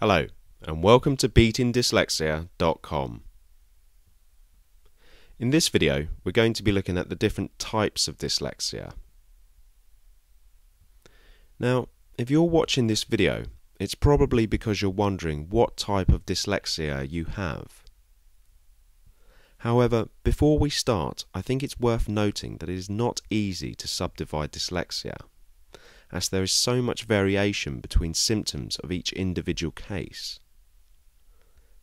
Hello, and welcome to beatingdyslexia.com. In this video, we're going to be looking at the different types of dyslexia. Now, if you're watching this video, it's probably because you're wondering what type of dyslexia you have. However, before we start, I think it's worth noting that it is not easy to subdivide dyslexia as there is so much variation between symptoms of each individual case.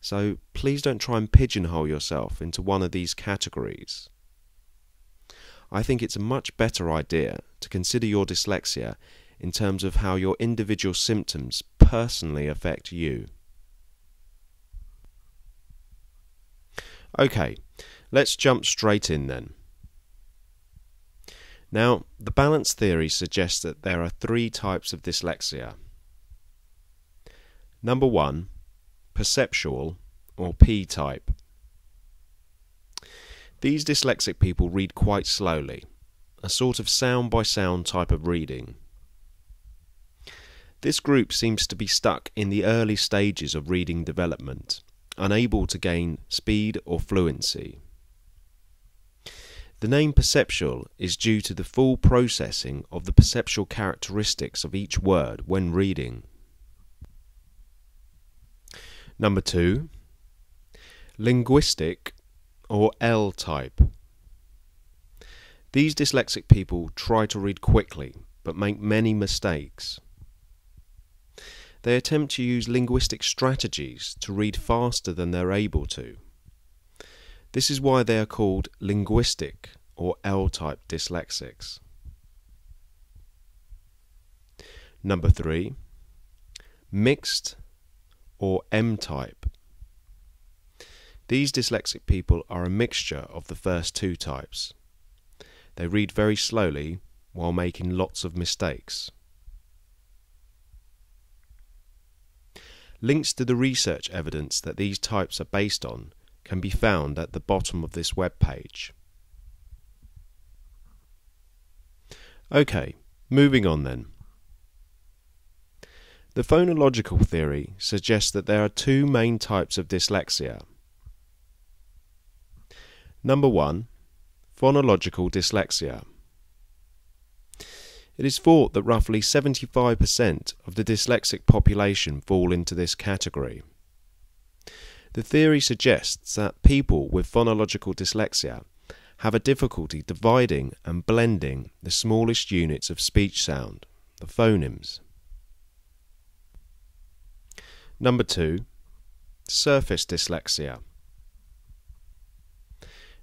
So please don't try and pigeonhole yourself into one of these categories. I think it's a much better idea to consider your dyslexia in terms of how your individual symptoms personally affect you. Okay, let's jump straight in then. Now, the balance theory suggests that there are three types of dyslexia. Number one, perceptual or P type. These dyslexic people read quite slowly, a sort of sound by sound type of reading. This group seems to be stuck in the early stages of reading development, unable to gain speed or fluency. The name perceptual is due to the full processing of the perceptual characteristics of each word when reading. Number two, linguistic or L type. These dyslexic people try to read quickly but make many mistakes. They attempt to use linguistic strategies to read faster than they're able to. This is why they are called linguistic or L-type dyslexics. Number three, mixed or M-type. These dyslexic people are a mixture of the first two types. They read very slowly while making lots of mistakes. Links to the research evidence that these types are based on can be found at the bottom of this web page. Okay, moving on then. The phonological theory suggests that there are two main types of dyslexia. Number one, phonological dyslexia. It is thought that roughly 75% of the dyslexic population fall into this category. The theory suggests that people with phonological dyslexia have a difficulty dividing and blending the smallest units of speech sound, the phonemes. Number two, surface dyslexia.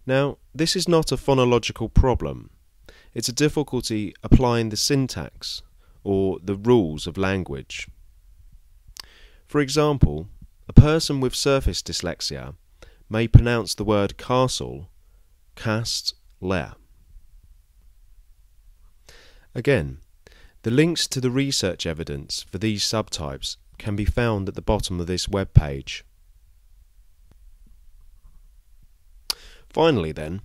Now, this is not a phonological problem. It's a difficulty applying the syntax or the rules of language. For example, person with surface dyslexia may pronounce the word castle cast le. Again, the links to the research evidence for these subtypes can be found at the bottom of this web page. Finally then,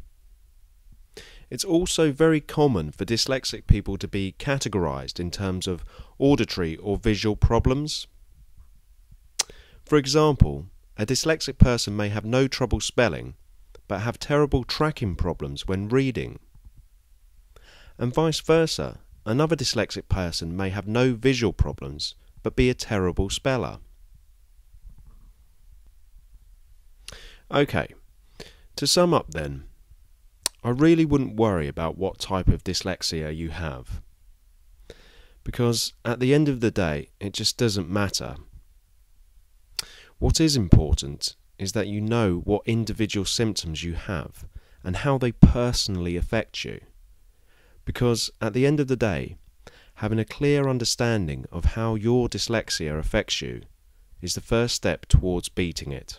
it's also very common for dyslexic people to be categorized in terms of auditory or visual problems. For example, a dyslexic person may have no trouble spelling, but have terrible tracking problems when reading. And vice versa, another dyslexic person may have no visual problems, but be a terrible speller. Okay, to sum up then, I really wouldn't worry about what type of dyslexia you have. Because at the end of the day, it just doesn't matter what is important is that you know what individual symptoms you have and how they personally affect you. Because at the end of the day, having a clear understanding of how your dyslexia affects you is the first step towards beating it.